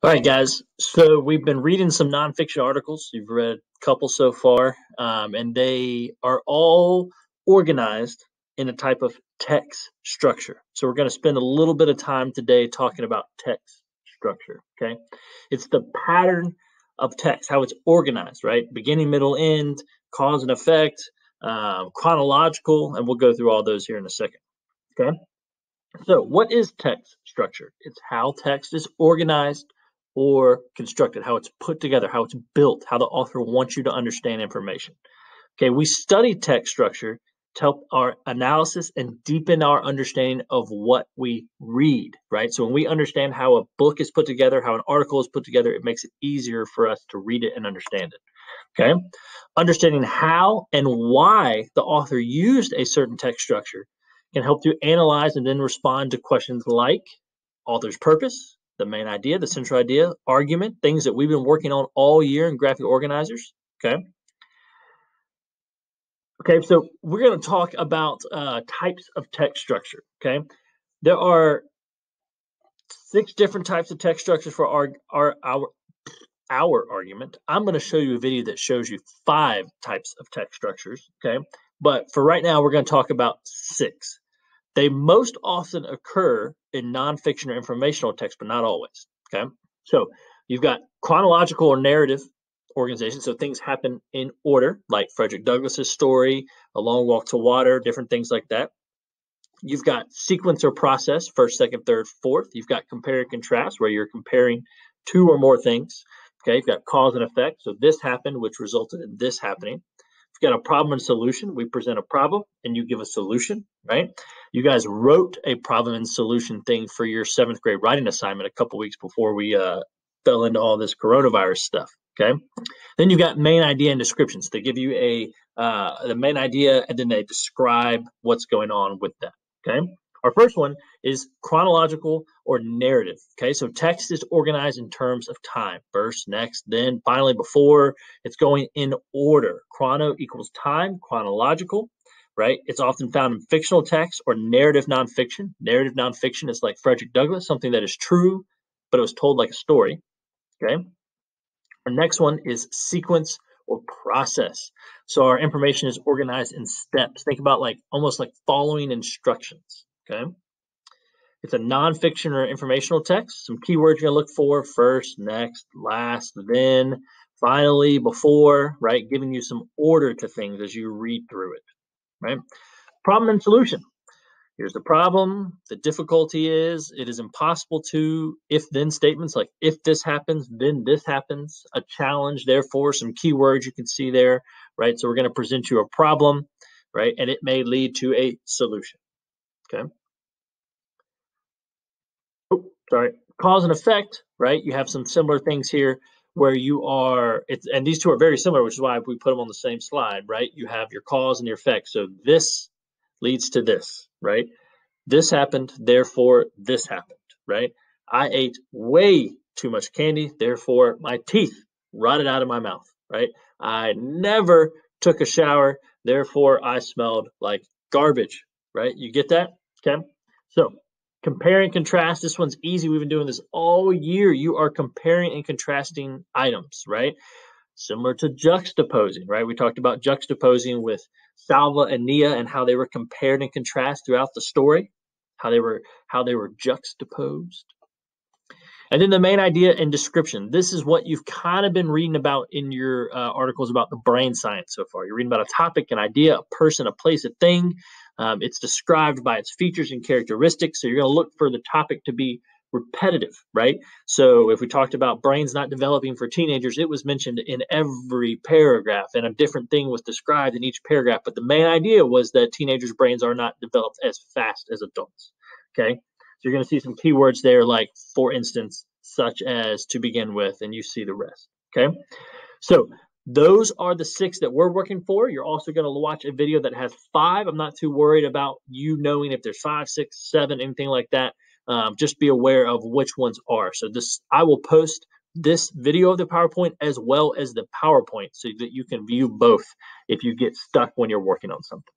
All right, guys. So we've been reading some nonfiction articles. You've read a couple so far, um, and they are all organized in a type of text structure. So we're going to spend a little bit of time today talking about text structure. Okay, it's the pattern of text, how it's organized, right? Beginning, middle, end, cause and effect, um, chronological, and we'll go through all those here in a second. Okay. So, what is text structure? It's how text is organized or constructed, how it's put together, how it's built, how the author wants you to understand information. Okay, we study text structure to help our analysis and deepen our understanding of what we read, right? So when we understand how a book is put together, how an article is put together, it makes it easier for us to read it and understand it. Okay, understanding how and why the author used a certain text structure can help you analyze and then respond to questions like author's purpose, the main idea, the central idea, argument, things that we've been working on all year in graphic organizers. Okay. Okay, so we're going to talk about uh, types of text structure. Okay, there are six different types of text structures for our our our our argument. I'm going to show you a video that shows you five types of text structures. Okay, but for right now, we're going to talk about six. They most often occur in nonfiction or informational text, but not always. Okay. So you've got chronological or narrative organization. So things happen in order, like Frederick Douglass's story, A Long Walk to Water, different things like that. You've got sequence or process, first, second, third, fourth. You've got compare and contrast, where you're comparing two or more things. Okay, you've got cause and effect. So this happened, which resulted in this happening. Got a problem and solution. We present a problem and you give a solution, right? You guys wrote a problem and solution thing for your seventh grade writing assignment a couple weeks before we uh, fell into all this coronavirus stuff. Okay. Then you've got main idea and descriptions. They give you a uh, the main idea and then they describe what's going on with that. Okay. Our first one is chronological or narrative. Okay, so text is organized in terms of time first, next, then, finally, before. It's going in order. Chrono equals time, chronological, right? It's often found in fictional text or narrative nonfiction. Narrative nonfiction is like Frederick Douglass, something that is true, but it was told like a story. Okay. Our next one is sequence or process. So our information is organized in steps. Think about like almost like following instructions. Okay. It's a nonfiction or informational text. Some keywords you're going to look for first, next, last, then, finally, before, right? Giving you some order to things as you read through it, right? Problem and solution. Here's the problem. The difficulty is it is impossible to if then statements like if this happens, then this happens. A challenge, therefore, some keywords you can see there, right? So we're going to present you a problem, right? And it may lead to a solution. Okay sorry, cause and effect, right? You have some similar things here where you are, it's, and these two are very similar, which is why we put them on the same slide, right? You have your cause and your effect. So this leads to this, right? This happened, therefore this happened, right? I ate way too much candy, therefore my teeth rotted out of my mouth, right? I never took a shower, therefore I smelled like garbage, right? You get that? Okay. So Compare and contrast. This one's easy. We've been doing this all year. You are comparing and contrasting items, right? Similar to juxtaposing, right? We talked about juxtaposing with Salva and Nya and how they were compared and contrast throughout the story, how they were how they were juxtaposed. And then the main idea and description. This is what you've kind of been reading about in your uh, articles about the brain science so far. You're reading about a topic, an idea, a person, a place, a thing. Um, it's described by its features and characteristics. So you're going to look for the topic to be repetitive, right? So if we talked about brains not developing for teenagers, it was mentioned in every paragraph and a different thing was described in each paragraph. But the main idea was that teenagers' brains are not developed as fast as adults. Okay. So you're going to see some keywords there, like, for instance, such as to begin with, and you see the rest. Okay. So those are the six that we're working for. You're also going to watch a video that has five. I'm not too worried about you knowing if there's five, six, seven, anything like that. Um, just be aware of which ones are. So this, I will post this video of the PowerPoint as well as the PowerPoint so that you can view both if you get stuck when you're working on something.